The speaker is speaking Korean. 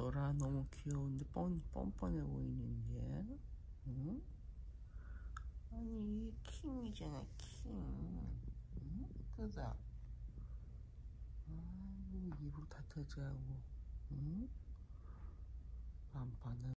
얘들아 너무 귀여운데 뻔, 뻔뻔해 보이는데 응? 아니 이게 킹이잖아 킹 응? 그다 아이고 입으로 다 터져하고 응? 반반